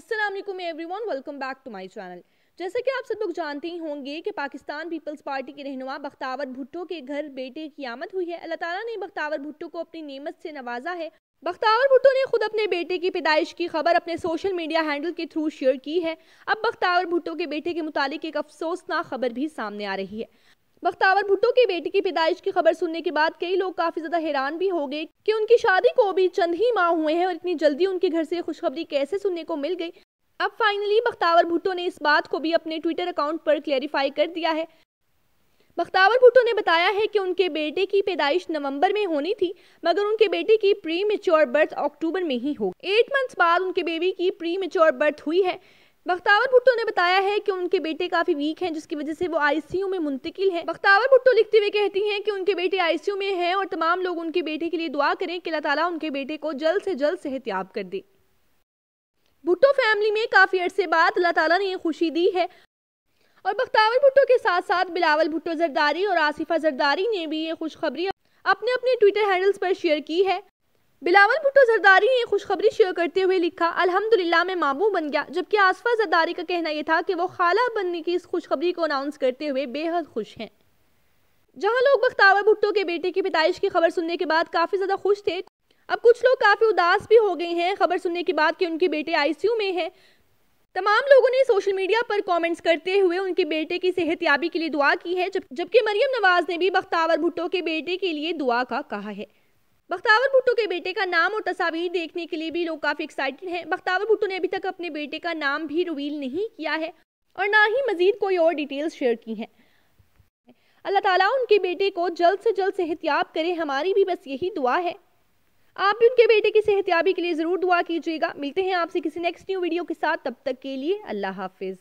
वालेकुम everyone welcome back to my channel जैसे कि आप सब लोग जानते ही होंगे कि पाकिस्तान पीपल्स पार्टी के रहनुमा बख्तावर भुट्टो के घर बेटे की आमद हुई है। अल्लाह ताला ने बख्तावर भुट्टो को अपनी नेमत से नवाजा है। बख्तावर भुट्टो ने खुद अपने बेटे की पैदाइश की खबर अपने सोशल मीडिया हैंडल के थ्रू शेयर की है। अब बख्तावर भुट्टो के बेटे के मुतालिक एक अफसोसनाक खबर भी सामने आ रही है। बख्तावर भुट्टो की बेटी की पैदाइश की खबर सुनने के बाद कई लोग काफ़ी ज़्यादा हैरान भी हो गए कि उनकी शादी को भी चंद ही माह हुए हैं और इतनी जल्दी उनके घर से खुशखबरी कैसे सुनने को मिल गई। अब फाइनली बख्तावर भुट्टो ने इस बात को भी अपने ट्विटर अकाउंट पर क्लेरिफाई कर दिया है। बख्तावर भुट्टो ने बताया है कि उनके बेटे की पैदाइश नवंबर में होनी थी, मगर उनके बेटे की प्री मेच्योर बर्थ अक्टूबर में ही हो एट मंथ्स बाद उनके बेबी की प्री मेच्योर बर्थ हुई है। बख्तावर भुट्टो ने बताया है कि उनके बेटे काफ़ी वीक हैं, जिसकी वजह से वो आईसीयू में मुंतकिल हैं। बख्तावर भुट्टो लिखते हुए कहती हैं कि उनके बेटे आईसीयू में हैं और तमाम लोग उनके बेटे के लिए दुआ करें कि अल्लाह ताला उनके बेटे को जल्द से जल्द सेहतियाब कर दे। भुट्टो फैमिली में काफ़ी अरसे बाद अल्लाह ताला ने खुशी दी है। और बख्तावर भुट्टो के साथ साथ बिलावल भुट्टो जरदारी और आसिफा जरदारी ने भी ये खुशखबरी अपने अपने ट्विटर हैंडल्स पर शेयर की है। बिलावल भुट्टो जरदारी ने खुशखबरी शेयर करते हुए लिखा, अल्हम्दुलिल्लाह में मामू बन गया, जबकि आसफा जरदारी का कहना यह था कि वो खाला बनने की इस खुशखबरी को अनाउंस करते हुए बेहद खुश हैं। जहाँ लोग बख्तावर भुट्टो के बेटे की पैदाइश की खबर सुनने के बाद काफ़ी ज़्यादा खुश थे, अब कुछ लोग काफ़ी उदास भी हो गए हैं खबर सुनने के बाद कि उनके बेटे आईसीयू में है। तमाम लोगों ने सोशल मीडिया पर कमेंट्स करते हुए उनके बेटे की सेहतयाबी के लिए दुआ की है, जब, जबकि मरियम नवाज़ ने भी बख्तावर भुट्टो के बेटे के लिए दुआ का कहा है। बख्तावर भुट्टो के बेटे का नाम और तस्वीर देखने के लिए भी लोग काफ़ी एक्साइटेड हैं। बख्तावर भुट्टो ने अभी तक अपने बेटे का नाम भी रिवील नहीं किया है और ना ही मजीद कोई और डिटेल्स शेयर की हैं। अल्लाह ताला उनके बेटे को जल्द से जल्द सेहतियाब करे, हमारी भी बस यही दुआ है। आप भी उनके बेटे की सेहतियाबी के लिए ज़रूर दुआ कीजिएगा। मिलते हैं आपसे किसी नेक्स्ट न्यू वीडियो के साथ, तब तक के लिए अल्लाह हाफिज़।